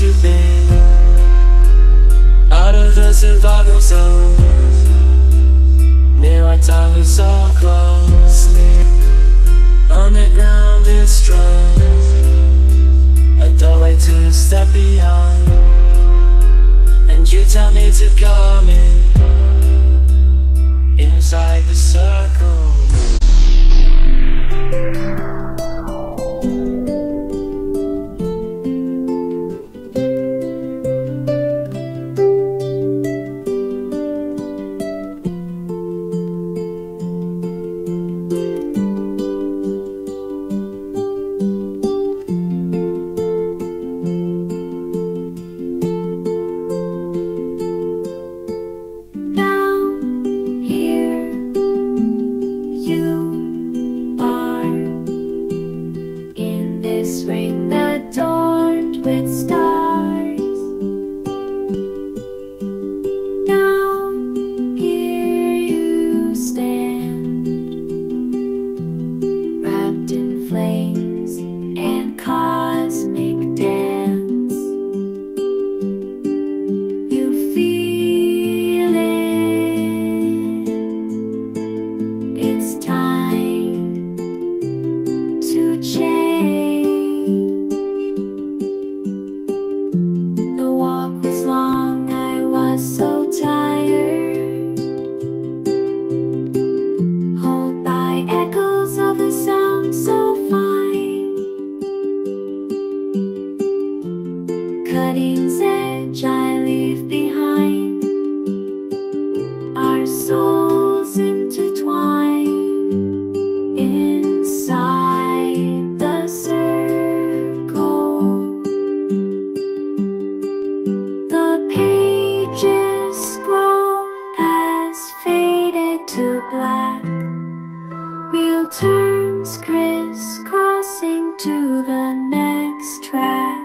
you've been Out of the survival zone Near our time is so close On the ground it's strong A doorway to step beyond. And you tell me to come in. Inside the circle turns crisscrossing to the next track.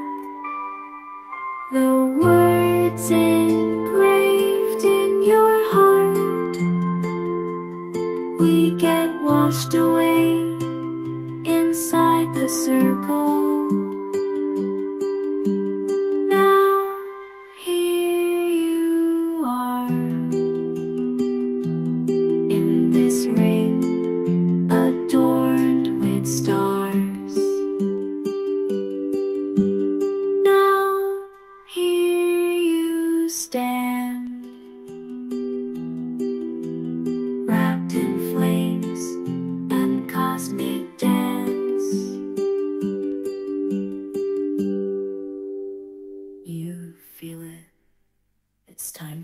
The words engraved in your heart We get washed away inside the circle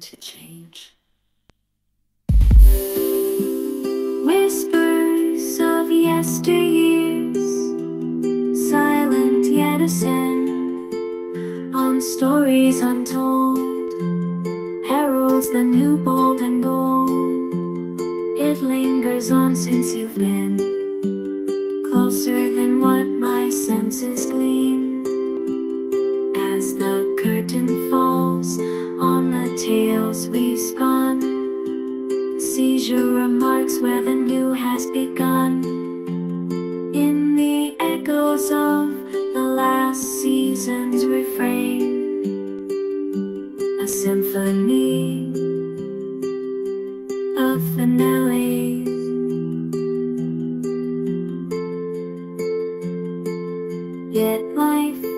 to change. Whispers of yesteryears, silent yet ascend on stories untold, heralds the new bold and gold. It lingers on since you've been closer seizure remarks where the new has begun. In the echoes of the last season's refrain, a symphony of finales. Yet life